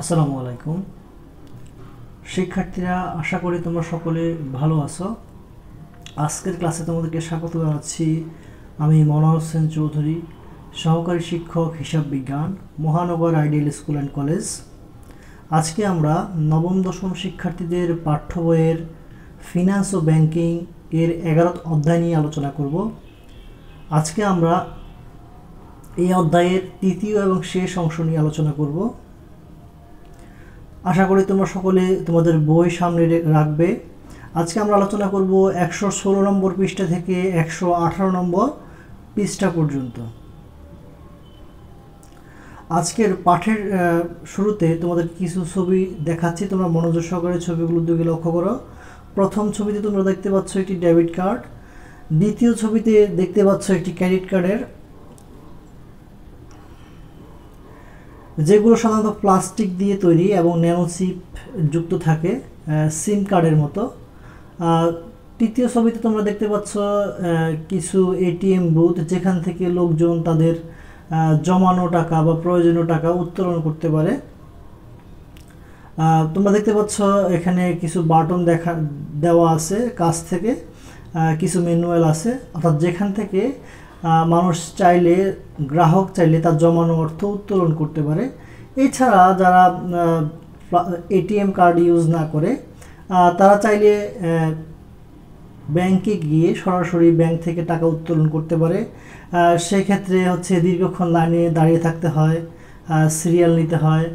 আসসালামু আলাইকুম। শিক্ষার্থীরা, আশা করি তোমরা সকলে ভালো আছো। আজকের ক্লাসে তোমাদেরকে স্বাগত জানাচ্ছি আমি মনোহর হোসেন চৌধুরী, সহকারী শিক্ষক, হিসাব বিজ্ঞান, মহানগর আইডিয়াল স্কুল অ্যান্ড কলেজ। আজকে আমরা নবম, দশম শিক্ষার্থীদের পাঠ্য বইয়ের ফিনান্স ও ব্যাংকিং এর এগারো অধ্যায় নিয়ে আলোচনা করব। আজকে আমরা এই অধ্যায়ের তৃতীয় এবং শেষ অংশ নিয়ে আলোচনা করব। আশা করি তোমরা সকলে তোমাদের বই সামনে রাখবে। আজকে আমরা আলোচনা করব একশো ষোলো নম্বর পৃষ্ঠা থেকে একশো আঠারো নম্বর পৃষ্ঠা পর্যন্ত। আজকের পাঠের শুরুতে তোমাদের কিছু ছবি দেখাচ্ছি। তোমরা মনোযোগ সহকারে ছবিগুলোর দিকে লক্ষ্য করো। প্রথম ছবিতে তোমরা দেখতে পাচ্ছ একটি ডেবিট কার্ড। দ্বিতীয় ছবিতে দেখতে পাচ্ছ একটি ক্রেডিট কার্ডের। যেগুলো সাধারণত প্লাস্টিক দিয়ে তৈরি এবং ন্যানোচিপ যুক্ত থাকে সিম কার্ডের মতো। তৃতীয় ছবিতে তোমরা দেখতে পাচ্ছ কিছু এটিএম বুথ যেখান থেকে লোকজন তাদের জমানো টাকা বা প্রয়োজনীয় টাকা উত্তোলন করতে পারে। তোমরা দেখতে পাচ্ছ, এখানে কিছু বাটন দেখা, দেওয়া আছে কাছ থেকে কিছু ম্যানুয়াল আছে। অর্থাৎ যেখান থেকে মানুষ চাইলে, গ্রাহক চাইলে তার জমানো অর্থ উত্তোলন করতে পারে। এছাড়া যারা এটিএম কার্ড ইউজ না করে তারা চাইলে ব্যাংকে গিয়ে সরাসরি ব্যাংক থেকে টাকা উত্তোলন করতে পারে। সেক্ষেত্রে হচ্ছে দীর্ঘক্ষণ লাইনে দাঁড়িয়ে থাকতে হয় সিরিয়াল নিতে হয়।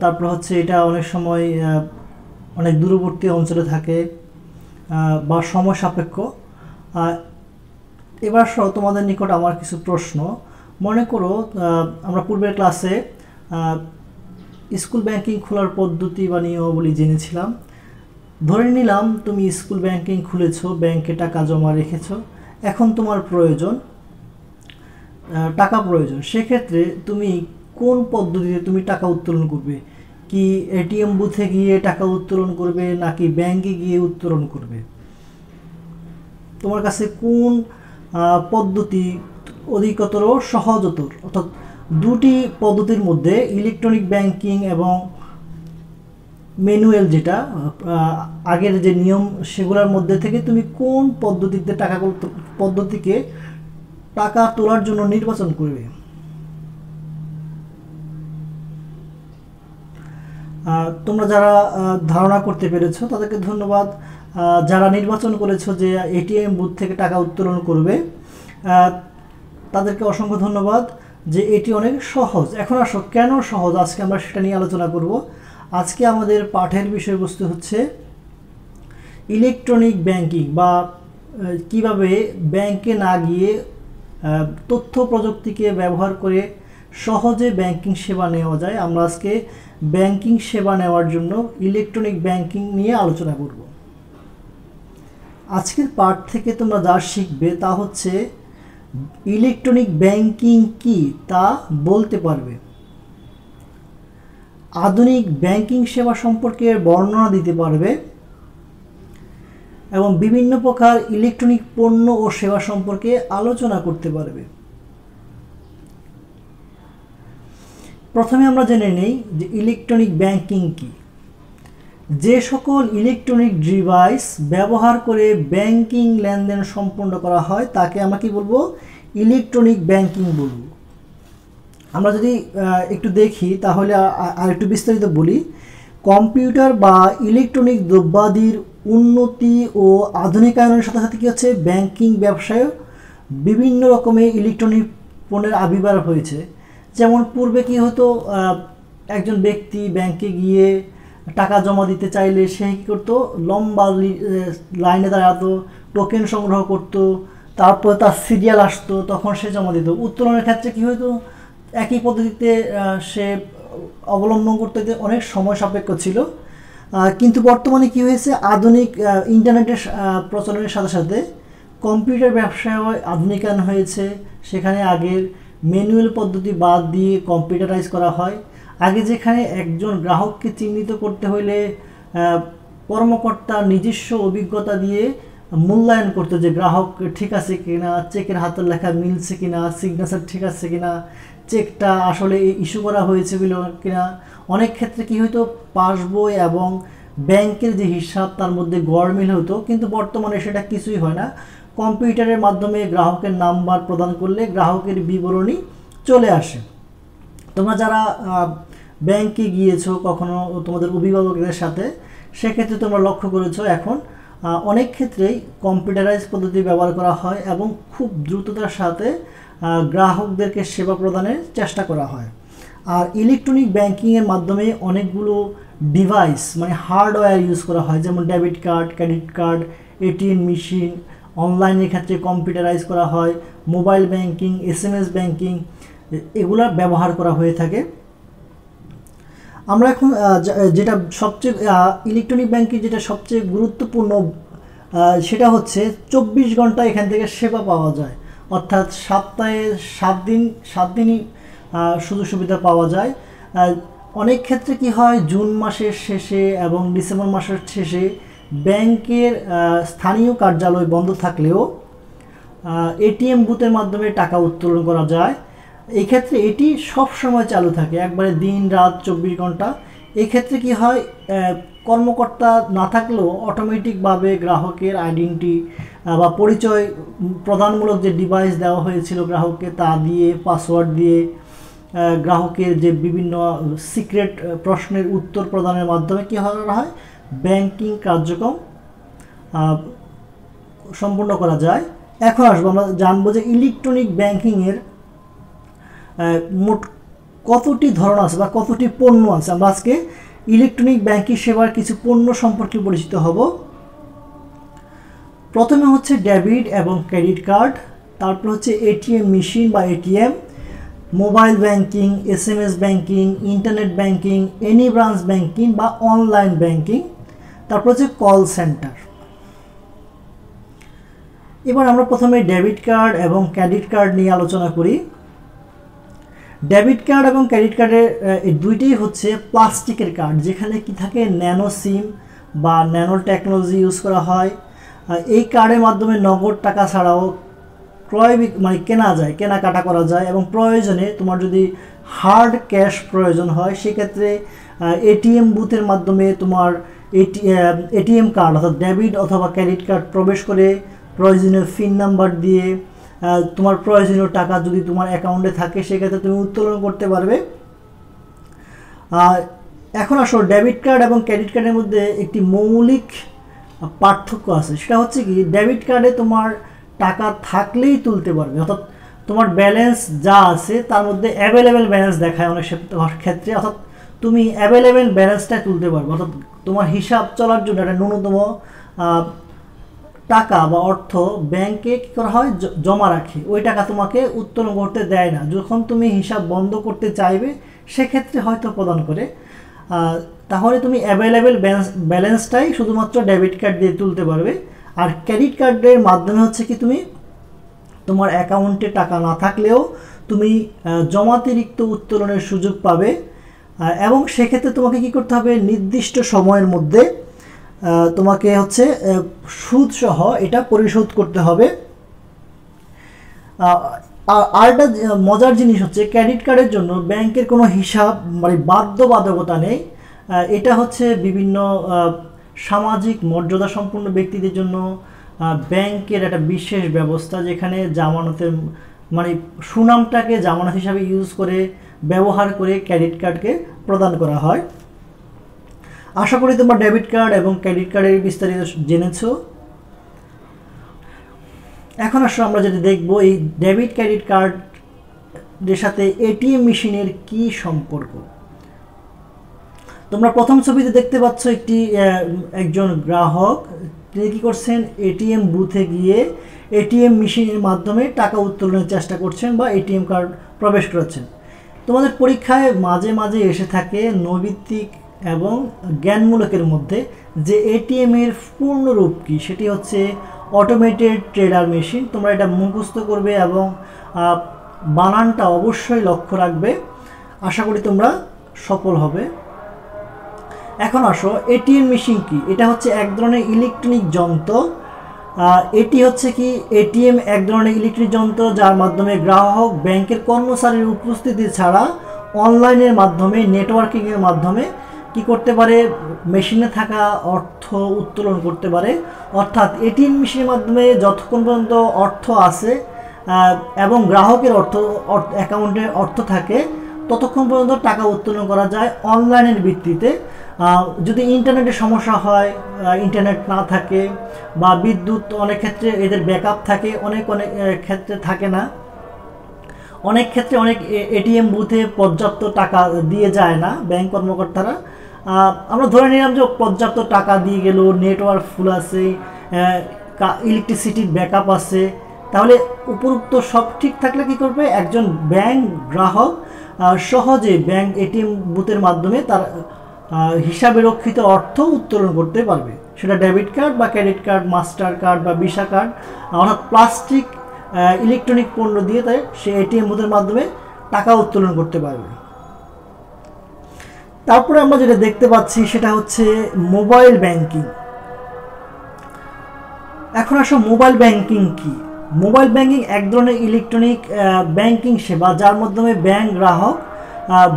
তারপর হচ্ছে এটা অনেক সময় অনেক দূরবর্তী অঞ্চলে থাকে বা সময় সাপেক্ষ। এবার সহ, তোমাদের নিকট আমার কিছু প্রশ্ন। মনে করো আমরা পূর্বের ক্লাসে স্কুল ব্যাংকিং খোলার পদ্ধতি বা নিয়মাবলী জেনেছিলাম। ধরে নিলাম, তুমি স্কুল ব্যাংকিং খুলেছো, ব্যাংকে টাকা জমা রেখেছো, এখন তোমার প্রয়োজন টাকা প্রয়োজন। সেক্ষেত্রে তুমি কোন পদ্ধতিতে তুমি টাকা উত্তোলন করবে? কি এটিএম বুথে গিয়ে টাকা উত্তোলন করবে, নাকি ব্যাংকে গিয়ে উত্তোলন করবে? তোমার কাছে কোন পদ্ধতি অধিকতর সহজতর। অর্থাৎ দুটি পদ্ধতির মধ্যে ইলেকট্রনিক ব্যাংকিং এবং ম্যানুয়াল যেটা আগের যে নিয়ম সেগুলোর মধ্যে থেকে তুমি কোন পদ্ধতিতে টাকা পদ্ধতিকে টাকা তোলার জন্য নির্বাচন করবে? তোমরা যারা ধারণা করতে পেরেছ, তাদেরকে ধন্যবাদ। যারা নির্বাচন করেছ যে এটিএম বুথ থেকে টাকা উত্তোলন করবে তাদেরকে অসংখ্য ধন্যবাদ যে এটি অনেক সহজ। এখন আসো, কেন সহজ? আজকে আমরা সেটা নিয়ে আলোচনা করব। আজকে আমাদের পাঠের বিষয়বস্তু হচ্ছে ইলেকট্রনিক ব্যাংকিং বা কীভাবে ব্যাংকে না গিয়ে তথ্য প্রযুক্তিকে ব্যবহার করে সহজে ব্যাংকিং সেবা নেওয়া যায়। আমরা আজকে ব্যাংকিং সেবা নেওয়ার জন্য ইলেকট্রনিক ব্যাংকিং নিয়ে আলোচনা করব। আজকের পাঠ থেকে তোমরা যা শিখবে তা হচ্ছে ইলেকট্রনিক ব্যাংকিং কি তা বলতে পারবে। আধুনিক ব্যাংকিং সেবা সম্পর্কে বর্ণনা দিতে পারবে এবং বিভিন্ন প্রকার ইলেকট্রনিক পণ্য ও সেবা সম্পর্কে আলোচনা করতে পারবে। প্রথমে আমরা জেনে নেই যে ইলেকট্রনিক ব্যাংকিং কি। যে সকল ইলেকট্রনিক ডিভাইস ব্যবহার করে ব্যাংকিং লেনদেন সম্পন্ন করা হয়, তাকে আমরা কি বলব? ইলেকট্রনিক ব্যাংকিং বলব। আমরা যদি একটু দেখি, তাহলে আর একটু বিস্তারিত বলি। কম্পিউটার বা ইলেকট্রনিক দ্রব্যাদির উন্নতি ও আধুনিকায়নের সাথে সাথে কী হচ্ছে? ব্যাংকিং ব্যবসায় বিভিন্ন রকমের ইলেকট্রনিক পণ্যের আবির্ভাব হয়েছে। যেমন পূর্বে কি হতো একজন ব্যক্তি ব্যাংকে গিয়ে টাকা জমা দিতে চাইলে সে কী করতো? লম্বা লাইনে দাঁড়াতো টোকেন সংগ্রহ করতো, তারপর তার সিরিয়াল আসতো, তখন সে জমা দিত। উত্তোলনের ক্ষেত্রে কী হতো একই পদ্ধতিতে সে অবলম্বন করতে অনেক সময় সাপেক্ষ ছিল। কিন্তু বর্তমানে কি হয়েছে? আধুনিক ইন্টারনেটের প্রচলনের সাথে সাথে কম্পিউটার ব্যবসায় আধুনিকায়ন হয়েছে। সেখানে আগের ম্যানুয়াল পদ্ধতি বাদ দিয়ে কম্পিউটারাইজ করা হয়। আগে যেখানে একজন গ্রাহককে চিহ্নিত করতে হলে কর্মকর্তা নিজস্ব অভিজ্ঞতা দিয়ে মূল্যায়ন করতো যে গ্রাহক ঠিক আছে কিনা, চেকের হাতের লেখা মিলছে কিনা সিগনেচার ঠিক আছে কিনা, চেকটা আসলে ইস্যু করা হয়েছে কিনা। অনেক ক্ষেত্রে কি হইতো পাসবই এবং ব্যাংকের যে হিসাব তার মধ্যে গড়মিল হতো, কিন্তু বর্তমানে সেটা কিছুই হয় না। কম্পিউটারের মাধ্যমে গ্রাহকের নাম্বার প্রদান করলে গ্রাহকের বিবরণী চলে আসে। তোমরা যারা ব্যাংকে গিয়েছো কখনো তোমাদের অভিভাবকদের সাথে, সেক্ষেত্রে তোমরা লক্ষ্য করেছ এখন অনেক ক্ষেত্রেই কম্পিউটারাইজ পদ্ধতি ব্যবহার করা হয় এবং খুব দ্রুততার সাথে গ্রাহকদেরকে সেবা প্রদানের চেষ্টা করা হয়। আর ইলেকট্রনিক ব্যাংকিংয়ের মাধ্যমে অনেকগুলো ডিভাইস মানে হার্ডওয়্যার ইউজ করা হয়, যেমন debit card, credit card, ATM machine অনলাইনের ক্ষেত্রে কম্পিউটারাইজ করা হয় mobile banking S M S banking এগুলা ব্যবহার করা হয়ে থাকে। আমরা এখন যেটা সবচেয়ে ইলেকট্রনিক ব্যাংকিং যেটা সবচেয়ে গুরুত্বপূর্ণ সেটা হচ্ছে চব্বিশ ঘণ্টা এখান থেকে সেবা পাওয়া যায়। অর্থাৎ সপ্তাহে সাত দিন, সাত দিনই সুযোগ সুবিধা পাওয়া যায়। অনেক ক্ষেত্রে কি হয়, জুন মাসের শেষে এবং ডিসেম্বর মাসের শেষে ব্যাংকের স্থানীয় কার্যালয় বন্ধ থাকলেও এটিএম বুথের মাধ্যমে টাকা উত্তোলন করা যায়। এই ক্ষেত্রে এটি সব সময় চালু থাকে, একবারে দিন, রাত, চব্বিশ ঘণ্টা। এই ক্ষেত্রে কি হয় কর্মকর্তা না থাকলেও অটোমেটিকভাবে গ্রাহকের আইডেন্টি বা পরিচয় প্রদানমূলক যে ডিভাইস দেওয়া হয়েছিল গ্রাহককে, তা দিয়ে পাসওয়ার্ড দিয়ে গ্রাহকের যে বিভিন্ন সিক্রেট প্রশ্নের উত্তর প্রদানের মাধ্যমে কী হয় ব্যাংকিং কার্যক্রম সম্পূর্ণ করা যায়। এখন আসব, আমরা জানব যে ইলেকট্রনিক ব্যাংকিংয়ের মোট কতটি ধরন আছে বা কতটি পণ্য আছে। আমরা আজকে ইলেকট্রনিক ব্যাংকিং সেবার কিছু পণ্য সম্পর্কে পরিচিত হব। প্রথমে হচ্ছে ডেবিট এবং ক্রেডিট কার্ড, তারপর হচ্ছে এটিএম মেশিন বা ATM, mobile banking, S M S banking, internet banking, any branch banking বা অনলাইন ব্যাংকিং। তারপর হচ্ছে কল সেন্টার এবার আমরা প্রথমে ডেবিট কার্ড এবং ক্রেডিট কার্ড নিয়ে আলোচনা করি। ডেবিট কার্ড এবং ক্রেডিট কার্ডের এই দুইটাই হচ্ছে প্লাস্টিকের কার্ড যেখানে কি থাকে ন্যানো সিম বা ন্যানো টেকনোলজি ইউজ করা হয়। এই কার্ডের মাধ্যমে নগদ টাকা ছাড়াও ক্রয় মানে কেনা যায়, কেনাকাটা করা যায় এবং প্রয়োজনে তোমার যদি হার্ড ক্যাশ প্রয়োজন হয়, সেক্ষেত্রে এটিএম বুথের মাধ্যমে তোমার এটিএম কার্ড অর্থাৎ ডেবিট অথবা ক্রেডিট কার্ড প্রবেশ করে প্রয়োজনীয় ফিন নাম্বার দিয়ে তোমার প্রয়োজনীয় টাকা যদি তোমার অ্যাকাউন্টে থাকে, সেক্ষেত্রে তুমি উত্তোলন করতে পারবে। এখন আসো ডেবিট কার্ড এবং ক্রেডিট কার্ডের মধ্যে একটি মৌলিক পার্থক্য আছে। সেটা হচ্ছে কি ডেবিট কার্ডে তোমার টাকা থাকলেই তুলতে পারবে। অর্থাৎ তোমার ব্যালেন্স যা আছে, তার মধ্যে অ্যাভেলেবেল ব্যালেন্স দেখায় অনেক ক্ষেত্রে। অর্থাৎ তুমি অ্যাভেলেবেল ব্যালেন্সটাই তুলতে পারবে। অর্থাৎ তোমার হিসাব চলার জন্য একটা ন্যূনতম টাকা বা অর্থ ব্যাংকে কী করা হয়? জমা রাখে। ওই টাকা তোমাকে উত্তোলন করতে দেয় না। যখন তুমি হিসাব বন্ধ করতে চাইবে, সেক্ষেত্রে হয়তো প্রদান করে। তাহলে তুমি অ্যাভেলেবেল ব্যালেন্স ব্যালেন্সটাই শুধুমাত্র ডেবিট কার্ড দিয়ে তুলতে পারবে। আর ক্রেডিট কার্ডের মাধ্যমে হচ্ছে কি তুমি, তোমার অ্যাকাউন্টে টাকা না থাকলেও তুমি জমাতিরিক্ত উত্তোলনের সুযোগ পাবে। এবং সেক্ষেত্রে তোমাকে কি করতে হবে? নির্দিষ্ট সময়ের মধ্যে তোমাকে হচ্ছে সুদ সহ এটা পরিশোধ করতে হবে। আর আরেকটা মজার জিনিস হচ্ছে, ক্রেডিট কার্ডের জন্য ব্যাংকের কোনো হিসাব মানে বাধ্যবাধকতা নেই। এটা হচ্ছে বিভিন্ন সামাজিক মর্যাদা সম্পন্ন ব্যক্তিদের জন্য ব্যাংকের একটা বিশেষ ব্যবস্থা যেখানে জামানতের মানে সুনামটাকে জামানত হিসাবে ইউজ করে ব্যবহার করে ক্রেডিট কার্ডকে প্রদান করা হয়। আশা করি তোমার ডেবিট কার্ড এবং ক্রেডিট কার্ডের বিস্তারিত জেনেছ। এখন আসলে আমরা যদি দেখব এই ডেবিট ক্রেডিট কার্ডের সাথে এটিএম মেশিনের কি সম্পর্ক। তোমরা প্রথম ছবিতে দেখতে পাচ্ছ একটি একজন গ্রাহক, তিনি কী করছেন, এটিএম বুথে গিয়ে এটিএম মেশিনের মাধ্যমে টাকা উত্তোলনের চেষ্টা করছেন বা এটিএম কার্ড প্রবেশ করেছেন তোমাদের পরীক্ষায় মাঝে মাঝে এসে থাকে নৈবিত্তিক এবং জ্ঞানমূলকের মধ্যে যে এটিএম এটিএমের পূর্ণরূপ কী? সেটি হচ্ছে অটোমেটেড ট্রেডার মেশিন তোমরা এটা মুখস্থ করবে এবং বানানটা অবশ্যই লক্ষ্য রাখবে। আশা করি তোমরা সফল হবে। এখন আসো এটিএম মেশিন কি? এটা হচ্ছে এক ধরনের ইলেকট্রনিক যন্ত্র। এটি হচ্ছে কি এটিএম এক ধরনের ইলেকট্রিক যন্ত্র যার মাধ্যমে গ্রাহক ব্যাংকের কর্মচারীর উপস্থিতি ছাড়া অনলাইনের মাধ্যমে নেটওয়ার্কিংয়ের মাধ্যমে কি করতে পারে? মেশিনে থাকা অর্থ উত্তোলন করতে পারে। অর্থাৎ এটিএম মেশিনের মাধ্যমে যতক্ষণ পর্যন্ত অর্থ আছে এবং গ্রাহকের অর্থ, অ্যাকাউন্টে অর্থ থাকে, ততক্ষণ পর্যন্ত টাকা উত্তোলন করা যায় অনলাইনের ভিত্তিতে। যদি ইন্টারনেটের সমস্যা হয় ইন্টারনেট না থাকে বা বিদ্যুৎ অনেক ক্ষেত্রে এদের ব্যাকআপ থাকে, অনেক অনেক ক্ষেত্রে থাকে না। অনেক ক্ষেত্রে অনেক এটিএম বুথে পর্যাপ্ত টাকা দিয়ে যায় না ব্যাংক কর্মকর্তারা। আমরা ধরে নিলাম যে পর্যাপ্ত টাকা দিয়ে গেল নেটওয়ার্ক ফুল আছে ইলেকট্রিসিটির ব্যাকআপ আছে, তাহলে উপরুক্ত সব ঠিক থাকলে কি করবে? একজন ব্যাংক গ্রাহক সহজে ব্যাংক এটিএম বুথের মাধ্যমে তার হিসাবে রক্ষিত অর্থ উত্তোলন করতে পারবে। সেটা ডেবিট কার্ড বা ক্রেডিট কার্ড মাস্টার কার্ড বা ভিসা কার্ড অর্থাৎ প্লাস্টিক ইলেকট্রনিক পণ্য দিয়ে তাই সে এটিএম বুথের মাধ্যমে টাকা উত্তোলন করতে পারবে। তারপরে আমরা যেটা দেখতে পাচ্ছি সেটা হচ্ছে মোবাইল ব্যাংকিং এখন আসো মোবাইল ব্যাংকিং কি? মোবাইল ব্যাংকিং এক ধরনের ইলেকট্রনিক ব্যাংকিং সেবা যার মাধ্যমে ব্যাংক গ্রাহক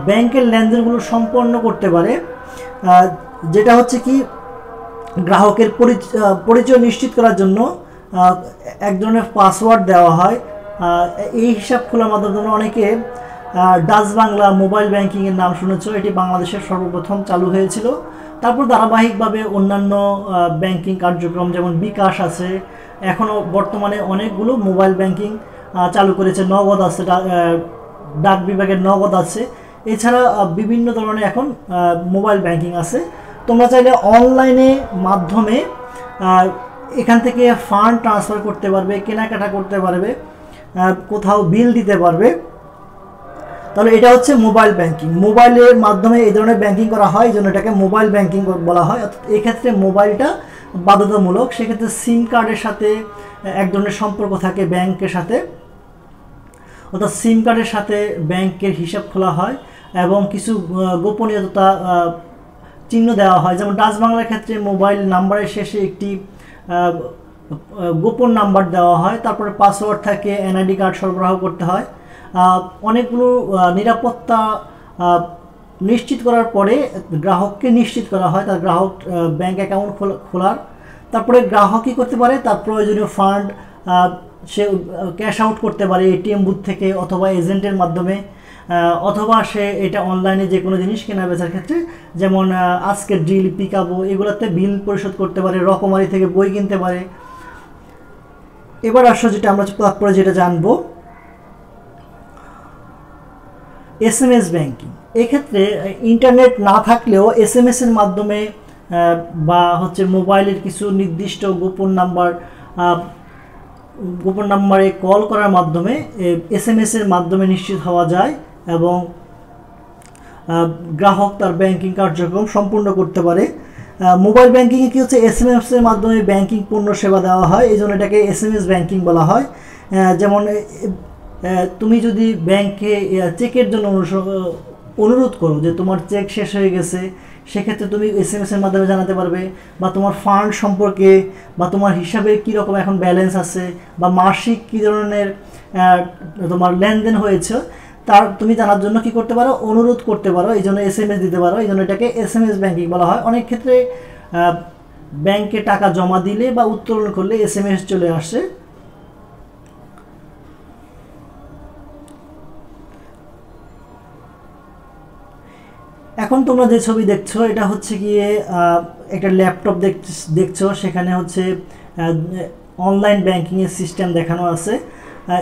ব্যাংকের লেনদেনগুলো সম্পন্ন করতে পারে। যেটা হচ্ছে কি, গ্রাহকের পরিচয় নিশ্চিত করার জন্য এক ধরনের পাসওয়ার্ড দেওয়া হয়। এই হিসাব খোলার মাধ্যমে অনেকে ডাচ বাংলা মোবাইল ব্যাংকিংয়ের নাম শুনেছ। এটি বাংলাদেশের সর্বপ্রথম চালু হয়েছিল। তারপর ধারাবাহিকভাবে অন্যান্য ব্যাংকিং কার্যক্রম যেমন বিকাশ আছে এখনও বর্তমানে অনেকগুলো মোবাইল ব্যাংকিং চালু করেছে। নগদ আছে ডাক বিভাগের নগদ আছে। এছাড়া বিভিন্ন ধরনের এখন মোবাইল ব্যাংকিং আছে। তোমরা চাইলে অনলাইনে মাধ্যমে এখান থেকে ফান্ড ট্রান্সফার করতে পারবে, কেনাকাটা করতে পারবে কোথাও বিল দিতে পারবে। তাহলে এটা হচ্ছে মোবাইল ব্যাংকিং মোবাইলের মাধ্যমে এই ধরনের ব্যাংকিং করা হয়, এই জন্য এটাকে মোবাইল ব্যাংকিং বলা হয়। অর্থাৎ এক্ষেত্রে মোবাইলটা বাধ্যতামূলক, সেক্ষেত্রে সিম কার্ডের সাথে এক ধরনের সম্পর্ক থাকে ব্যাংকের সাথে। অর্থাৎ সিম কার্ডের সাথে ব্যাংকের হিসাব খোলা হয়। এবং কিছু গোপনীয়তা চিহ্ন দেওয়া হয়। যেমন ডাচ বাংলার ক্ষেত্রে মোবাইল নাম্বারের শেষে একটি গোপন নাম্বার দেওয়া হয়। তারপরে পাসওয়ার্ড থাকে, এনআইডি কার্ড সরবরাহ করতে হয়। অনেকগুলো নিরাপত্তা নিশ্চিত করার পরে গ্রাহককে নিশ্চিত করা হয়। তার গ্রাহক ব্যাংক অ্যাকাউন্ট খোলার। তারপরে গ্রাহক কী করতে পারে? তার প্রয়োজনীয় ফান্ড সে ক্যাশ আউট করতে পারে, এটিএম বুথ থেকে অথবা এজেন্টের মাধ্যমে। অথবা সে এটা অনলাইনে যে কোনো জিনিস কেনা বেচার ক্ষেত্রে, যেমন আজকের ড্রিল পিকাবো, এগুলোতে বিল পরিশোধ করতে পারে, রকমারি থেকে বই কিনতে পারে। এবার আসলে যেটা আমরা তারপরে যেটা জানব। এস এম এস ব্যাঙ্কিং এক্ষেত্রে ইন্টারনেট না থাকলেও এস এম এসের মাধ্যমে বা হচ্ছে মোবাইলের কিছু নির্দিষ্ট গোপন নাম্বার গোপন নাম্বারে কল করার মাধ্যমে এস এম এসের মাধ্যমে নিশ্চিত হওয়া যায়। এবং গ্রাহক তার ব্যাংকিং কার্যক্রম সম্পূর্ণ করতে পারে। মোবাইল ব্যাংকিংয়ে কী হচ্ছে? এস এম এসের মাধ্যমে ব্যাংকিং পণ্য সেবা দেওয়া হয়। এই জন্য এটাকে এস এম এস ব্যাংকিং বলা হয়। যেমন তুমি যদি ব্যাংকে চেকের জন্য অনুরোধ করো যে তোমার চেক শেষ হয়ে গেছে, সেক্ষেত্রে তুমি এস এম এসের মাধ্যমে জানাতে পারবে বা তোমার ফান্ড সম্পর্কে বা তোমার হিসাবে কীরকম এখন ব্যালেন্স আছে বা মাসিক কী ধরনের তোমার লেনদেন হয়েছে। তার তুমি জানার জন্য কি করতে পারো? অনুরোধ করতে পারো, এই জন্য এস দিতে পারো, এই জন্য এটাকে এস এম এস ব্যাঙ্কিং বলা হয়। অনেক ক্ষেত্রে ব্যাংকে টাকা জমা দিলে বা উত্তোলন করলে এস এম এস চলে আসে। এখন তোমরা যে ছবি দেখছ, এটা হচ্ছে গিয়ে একটা ল্যাপটপ দেখছ সেখানে হচ্ছে অনলাইন ব্যাংকিংয়ের সিস্টেম দেখানো আছে।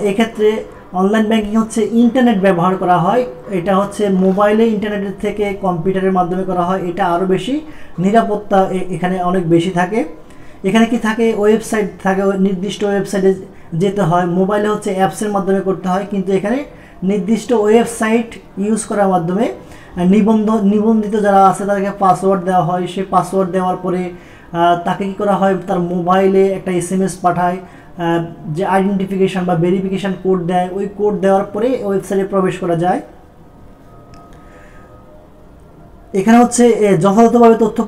এক্ষেত্রে অনলাইন ব্যাংকিং হচ্ছে ইন্টারনেট ব্যবহার করা হয়। এটা হচ্ছে মোবাইলে ইন্টারনেটের থেকে কম্পিউটারের মাধ্যমে করা হয়। এটা আরও বেশি নিরাপত্তা এখানে অনেক বেশি থাকে। এখানে কি থাকে? ওয়েবসাইট থাকে। নির্দিষ্ট ওয়েবসাইটে যেতে হয়। মোবাইলে হচ্ছে অ্যাপসের মাধ্যমে করতে হয়। কিন্তু এখানে নির্দিষ্ট ওয়েবসাইট ইউজ করার মাধ্যমে নিবন্ধ, নিবন্ধিত যারা আছে তাদেরকে পাসওয়ার্ড দেওয়া হয়। সেই পাসওয়ার্ড দেওয়ার পরে তাকে কী করা হয়? তার মোবাইলে একটা এস পাঠায়। যে আইডেন্টিফিকেশান বা ভেরিফিকেশান কোড দেয়, ওই কোড দেওয়ার পরে ওয়েবসাইটে প্রবেশ করা যায়। এখানে হচ্ছে যথাযথভাবে তথ্য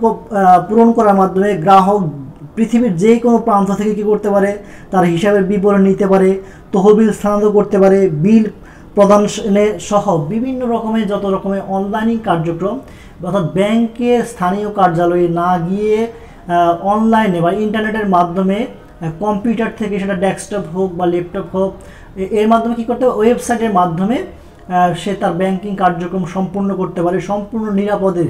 পূরণ করার মাধ্যমে গ্রাহক পৃথিবীর যে কোনো প্রান্ত থেকে কি করতে পারে, তার হিসাবের বিবরণ নিতে পারে, তহবিল স্থানান্তর করতে পারে, বিল প্রদান সহ বিভিন্ন রকমের যত রকমের অনলাইন কার্যক্রম, অর্থাৎ ব্যাংকের স্থানীয় কার্যালয়ে না গিয়ে অনলাইনে বা ইন্টারনেটের মাধ্যমে কম্পিউটার থেকে সেটা ডেস্কটপ হোক বা ল্যাপটপ হোক এর মাধ্যমে কী করতে হবে? ওয়েবসাইটের মাধ্যমে সে তার ব্যাংকিং কার্যক্রম সম্পূর্ণ করতে পারে, সম্পূর্ণ নিরাপদে।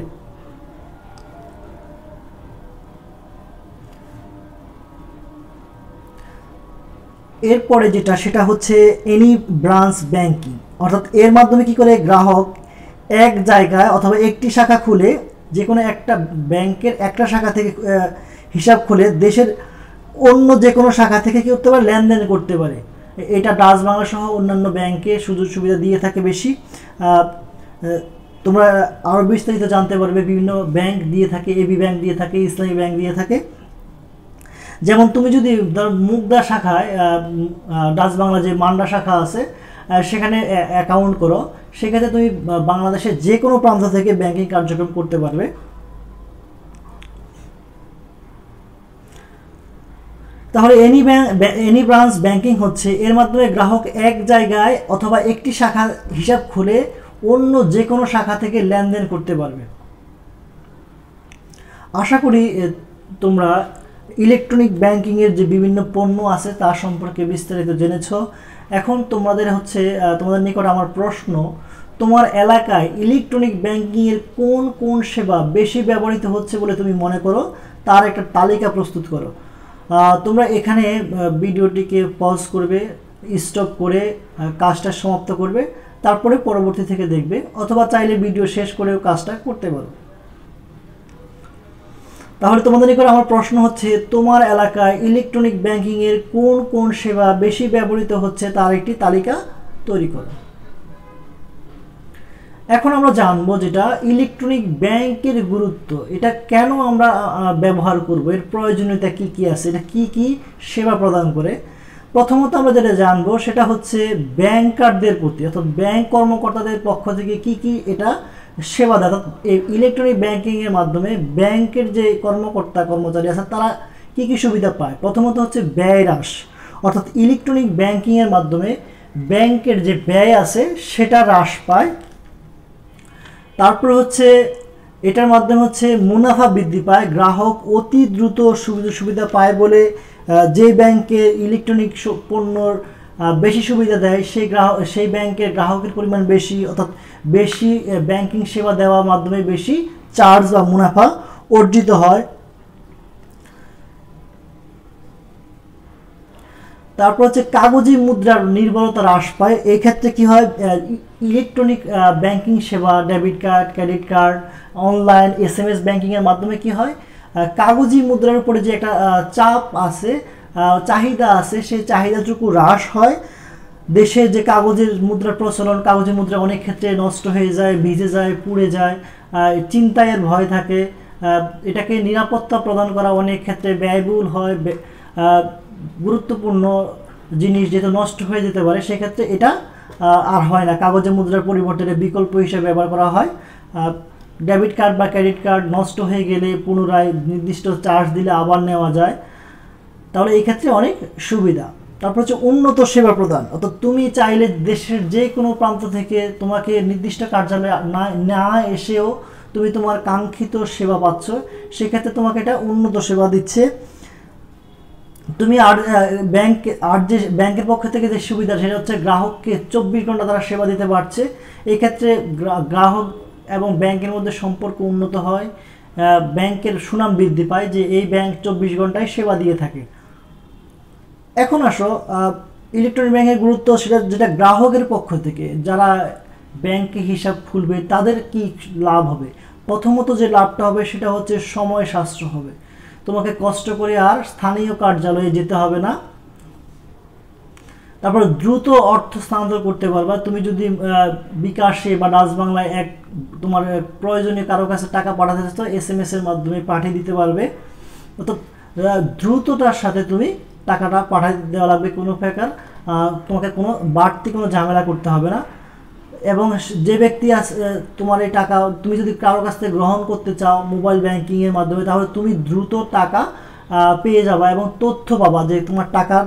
এরপরে যেটা, সেটা হচ্ছে এনি ব্রাঞ্চ ব্যাংকিং অর্থাৎ এর মাধ্যমে কি করে? গ্রাহক এক জায়গায় অথবা একটি শাখা খুলে যে কোনো একটা ব্যাংকের একটা শাখা থেকে হিসাব খুলে, দেশের অন্য যে কোনো শাখা থেকে কী করতে পারে? লেনদেন করতে পারে। এটা ডাচ বাংলা সহ অন্যান্য ব্যাংকে সুযোগ সুবিধা দিয়ে থাকে বেশি। তোমরা আরও বিস্তারিত জানতে পারবে। বিভিন্ন ব্যাংক দিয়ে থাকে এবি ব্যাংক দিয়ে থাকে, ইসলামী ব্যাংক দিয়ে থাকে। যেমন তুমি যদি মুগদা শাখায় ডাচ বাংলা যে মান্ডা শাখা আছে সেখানে অ্যাকাউন্ট করো। সেক্ষেত্রে তুমি বাংলাদেশের যে কোনো প্রান্ত থেকে ব্যাংকিং কার্যক্রম করতে পারবে। তাহলে এনি এনি ব্রাঞ্চ ব্যাংকিং হচ্ছে, এর মাধ্যমে গ্রাহক এক জায়গায় অথবা একটি শাখা হিসাব খুলে অন্য যে কোনো শাখা থেকে লেনদেন করতে পারবে। আশা করি তোমরা ইলেকট্রনিক ব্যাংকিংয়ের যে বিভিন্ন পণ্য আছে তার সম্পর্কে বিস্তারিত জেনেছ। এখন তোমাদের হচ্ছে তোমাদের নিকট আমার প্রশ্ন, তোমার এলাকায় ইলেকট্রনিক ব্যাংকিংয়ের কোন কোন সেবা বেশি ব্যবহৃত হচ্ছে বলে তুমি মনে করো? তার একটা তালিকা প্রস্তুত করো। তোমরা এখানে ভিডিওটিকে পজ করবে স্টপ করে কাজটা সমাপ্ত করবে, তারপরে পরবর্তী থেকে দেখবে, অথবা চাইলে ভিডিও শেষ করেও কাজটা করতে পারো। তাহলে তোমাদের নিকট আমার প্রশ্ন হচ্ছে, তোমার এলাকায় ইলেকট্রনিক ব্যাংকিংয়ের কোন কোন সেবা বেশি ব্যবহৃত হচ্ছে, তার একটি তালিকা তৈরি করো। এখন আমরা জানব যেটা ইলেকট্রনিক ব্যাংকের গুরুত্ব। এটা কেন আমরা ব্যবহার করব? এর প্রয়োজনীয়তা কি কি আছে? এটা কি কি সেবা প্রদান করে? প্রথমত আমরা যেটা জানব সেটা হচ্ছে ব্যাংকারদের প্রতি, অর্থাৎ ব্যাংক কর্মকর্তাদের পক্ষ থেকে কি কি এটা সেবা দেয়। অর্থাৎ ইলেকট্রনিক ব্যাংকিংয়ের মাধ্যমে ব্যাংকের যে কর্মকর্তা, কর্মচারী আছে, তারা কি কি সুবিধা পায়? প্রথমত হচ্ছে ব্যয় হ্রাস। অর্থাৎ ইলেকট্রনিক ব্যাংকিংয়ের মাধ্যমে ব্যাংকের যে ব্যয় আছে, সেটা হ্রাস পায়। তারপর হচ্ছে এটার মাধ্যমে হচ্ছে মুনাফা বৃদ্ধি পায়, গ্রাহক অতি দ্রুত সুবিধা সুবিধা পায় বলে যে ব্যাংকে ইলেকট্রনিক পণ্যর বেশি সুবিধা দেয়, সেই গ্রাহক সেই ব্যাংকের গ্রাহকের পরিমাণ বেশি, অর্থাৎ বেশি ব্যাংকিং সেবা দেওয়ার মাধ্যমে বেশি চার্জ বা মুনাফা অর্জিত হয়। তারপর হচ্ছে কাগজি মুদ্রার নির্ভরতা হ্রাস পায়। এই ক্ষেত্রে কি হয়? ইলেকট্রনিক ব্যাংকিং সেবা debit card credit card online S M S ব্যাংকিংয়ের মাধ্যমে কি হয়? কাগজি মুদ্রার উপরে যে একটা চাপ আছে চাহিদা আছে, সেই চাহিদাটুকু হ্রাস হয়। দেশে যে কাগজের মুদ্রার প্রচলন, কাগজের মুদ্রা অনেক ক্ষেত্রে নষ্ট হয়ে যায়, ভিজে যায়, পুড়ে যায় চিন্তায়ের ভয় থাকে। এটাকে নিরাপত্তা প্রদান করা অনেক ক্ষেত্রে ব্যয়বহুল হয়। গুরুত্বপূর্ণ জিনিস যেহেতু নষ্ট হয়ে যেতে পারে, সেক্ষেত্রে এটা আর হয় না। কাগজে মুদ্রার পরিবর্তে বিকল্প হিসেবে ব্যবহার করা হয়। ডেবিট কার্ড বা ক্রেডিট কার্ড নষ্ট হয়ে গেলে পুনরায় নির্দিষ্ট চার্জ দিলে আবার নেওয়া যায়। তাহলে এই ক্ষেত্রে অনেক সুবিধা। তারপর হচ্ছে উন্নত সেবা প্রদান। অর্থাৎ তুমি চাইলে দেশের যে কোনো প্রান্ত থেকে তোমাকে নির্দিষ্ট কার্যালয়ে না না এসেও তুমি তোমার কাঙ্ক্ষিত সেবা পাচ্ছ। সেক্ষেত্রে তোমাকে এটা উন্নত সেবা দিচ্ছে। তুমি আর ব্যাংক আর যে ব্যাংকের পক্ষ থেকে যে সুবিধা, সেটা হচ্ছে গ্রাহককে চব্বিশ ঘণ্টা তারা সেবা দিতে পারছে। এক্ষেত্রে গ্রাহক এবং ব্যাংকের মধ্যে সম্পর্ক উন্নত হয় ব্যাংকের সুনাম বৃদ্ধি পায় যে এই ব্যাংক চব্বিশ ঘন্টায় সেবা দিয়ে থাকে। এখন আসো ইলেকট্রনিক ব্যাংকের গুরুত্ব সেটা যেটা গ্রাহকের পক্ষ থেকে, যারা ব্যাংকে হিসাব খুলবে, তাদের কি লাভ হবে? প্রথমত যে লাভটা হবে, সেটা হচ্ছে সময় সাশ্রয় হবে। তোমাকে কষ্ট করে আর স্থানীয় কার্যালয়ে যেতে হবে না। তারপর দ্রুত অর্থ স্থানান্তর করতে পারবা। তুমি যদি বিকাশে বা ডাচ বাংলায় এক তোমার প্রয়োজনীয় কারও কাছে টাকা পাঠাতে চাও এস এম এস এর মাধ্যমে পাঠিয়ে দিতে পারবে। অর্থাৎ দ্রুততার সাথে তুমি টাকাটা পাঠিয়ে দেওয়া লাগবে কোনো প্রকার। তোমাকে কোনো বাড়তি কোনো ঝামেলা করতে হবে না। এবং যে ব্যক্তি আছে তোমার এই টাকা, তুমি যদি কারোর কাছ থেকে গ্রহণ করতে চাও মোবাইল ব্যাংকিংয়ের মাধ্যমে, তাহলে তুমি দ্রুত টাকা পেয়ে যাবা এবং তথ্য পাবা যে তোমার টাকা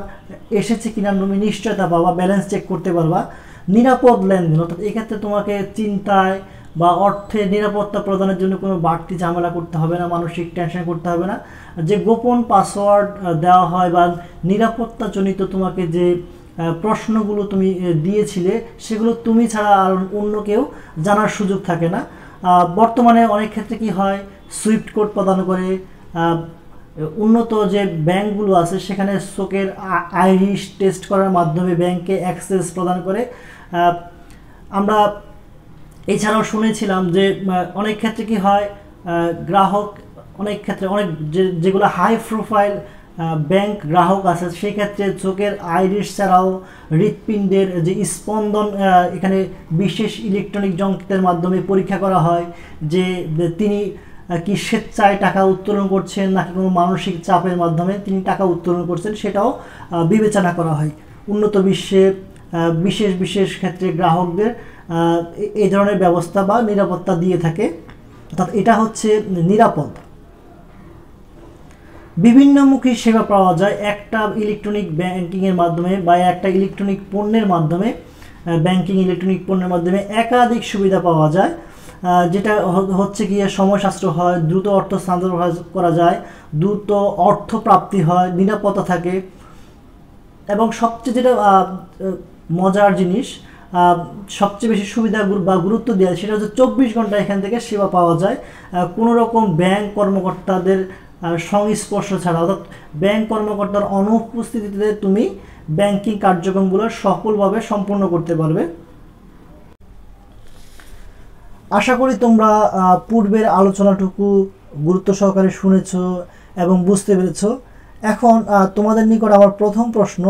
এসেছে কিনা, তুমি নিশ্চয়তা পাবা ব্যালেন্স চেক করতে পারবা। নিরাপদ লেনদেন, অর্থাৎ এক্ষেত্রে তোমাকে চিন্তায় বা অর্থে নিরাপত্তা প্রদানের জন্য কোনো বাড়তি ঝামেলা করতে হবে না, মানসিক টেনশন করতে হবে না। যে গোপন পাসওয়ার্ড দেওয়া হয় বা নিরাপত্তাজনিত তোমাকে যে প্রশ্নগুলো তুমি দিয়েছিলে, সেগুলো তুমি ছাড়া আর অন্য কেউ জানার সুযোগ থাকে না। বর্তমানে অনেক ক্ষেত্রে কি হয়, সুইফট কোড প্রদান করে উন্নত যে ব্যাংকগুলো আছে, সেখানে চোখের আইরিশ টেস্ট করার মাধ্যমে ব্যাংকে অ্যাক্সেস প্রদান করে। আমরা এছাড়াও শুনেছিলাম যে অনেক ক্ষেত্রে কি হয় গ্রাহক অনেক ক্ষেত্রে অনেক যেগুলো হাই প্রোফাইল ব্যাংক গ্রাহক আছে সেই ক্ষেত্রে চোখের আইরিশ ছাড়াও হৃৎপিণ্ডের যে স্পন্দন এখানে বিশেষ ইলেকট্রনিক যন্ত্রের মাধ্যমে পরীক্ষা করা হয় যে তিনি কি স্বেচ্ছায় টাকা উত্তোলন করছেন নাকি কোনো মানসিক চাপের মাধ্যমে তিনি টাকা উত্তোলন করছেন সেটাও বিবেচনা করা হয়। উন্নত বিশ্বে বিশেষ বিশেষ ক্ষেত্রে গ্রাহকদের এই ধরনের ব্যবস্থা বা নিরাপত্তা দিয়ে থাকে। অর্থাৎ এটা হচ্ছে নিরাপদ। বিভিন্নমুখী সেবা পাওয়া যায়। একটা ইলেকট্রনিক ব্যাংকিংয়ের মাধ্যমে বা একটা ইলেকট্রনিক পণ্যের মাধ্যমে ব্যাংকিং ইলেকট্রনিক পণ্যের মাধ্যমে একাধিক সুবিধা পাওয়া যায়। যেটা হচ্ছে গিয়ে সময় সাশ্রয় হয়, দ্রুত অর্থ স্থানান্তর করা যায়, দ্রুত অর্থ প্রাপ্তি হয়, নিরাপত্তা থাকে। এবং সবচেয়ে যেটা মজার জিনিস সবচেয়ে বেশি সুবিধা বা গুরুত্ব দেওয়া সেটা হচ্ছে চব্বিশ ঘণ্টা এখান থেকে সেবা পাওয়া যায়। কোনো রকম ব্যাংক কর্মকর্তাদের সংস্পর্শ ছাড়া, অর্থাৎ ব্যাংক কর্মকর্তার অনুপস্থিতিতে তুমি ব্যাংকিং কার্যক্রমগুলো সফলভাবে সম্পূর্ণ করতে পারবে। আশা করি তোমরা পূর্বের আলোচনাটুকু গুরুত্ব সহকারে শুনেছ এবং বুঝতে পেরেছ। এখন তোমাদের নিকট আমার প্রথম প্রশ্ন,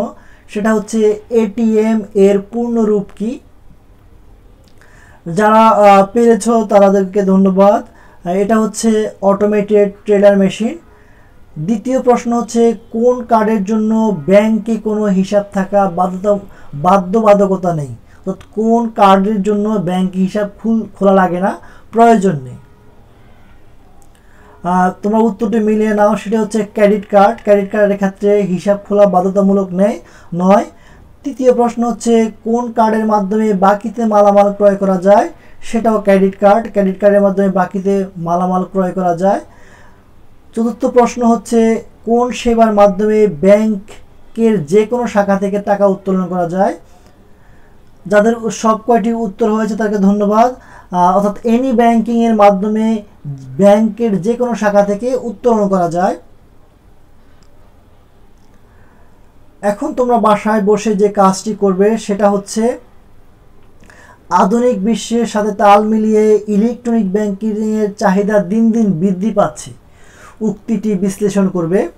সেটা হচ্ছে এটিএম এর পূর্ণরূপ কি? যারা পেরেছ তাদেরকে ধন্যবাদ। এটা হচ্ছে অটোমেটেড ট্রেডার মেশিন দ্বিতীয় প্রশ্ন হচ্ছে, কোন কার্ডের জন্য ব্যাংকে কোনো হিসাব থাকা বাধ্যতা, বাধ্যবাধকতা নেই? অর্থাৎ কোন কার্ডের জন্য ব্যাংক হিসাব খুল, খোলা লাগে না? প্রয়োজন নেই। তোমার উত্তরটি মিলিয়ে নাও, সেটা হচ্ছে ক্রেডিট কার্ড। ক্রেডিট কার্ডের ক্ষেত্রে হিসাব খোলা বাধ্যতামূলক নেই, নয়। তৃতীয় প্রশ্ন হচ্ছে, কোন কার্ডের মাধ্যমে বাকিতে মালামাল ক্রয় করা যায়? সেটাও ক্রেডিট কার্ড ক্রেডিট কার্ডের মাধ্যমে বাকিতে মালামাল ক্রয় করা যায়। চতুর্থ প্রশ্ন হচ্ছে, কোন সেবার মাধ্যমে ব্যাংকের যে কোনো শাখা থেকে টাকা উত্তোলন করা যায়? যাদের সব কয়টি উত্তর হয়েছে তাকে ধন্যবাদ। অর্থাৎ এনি ব্যাংকিংয়ের মাধ্যমে ব্যাংকের যে কোনো শাখা থেকে উত্তোলন করা যায়। এখন তোমরা বাসায় বসে যে কাজটি করবে, সেটা হচ্ছে আধুনিক বিশ্বের সাথে তাল মিলিয়ে ইলেকট্রনিক ব্যাংকিংয়ের চাহিদা দিন দিন বৃদ্ধি পাচ্ছে। উক্তিটি বিশ্লেষণ করবে।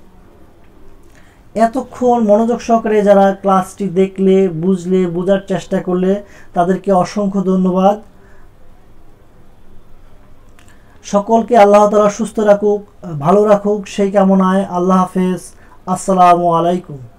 এতক্ষণ মনোযোগ সহকারে যারা ক্লাসটি দেখলে, বুঝলে, বোঝার চেষ্টা করলে তাদেরকে অসংখ্য ধন্যবাদ। সকলকে আল্লাহ তালা সুস্থ রাখুক, ভালো রাখুক, সেই কামনায় আল্লাহ হাফেজ। আসসালামু আলাইকুম।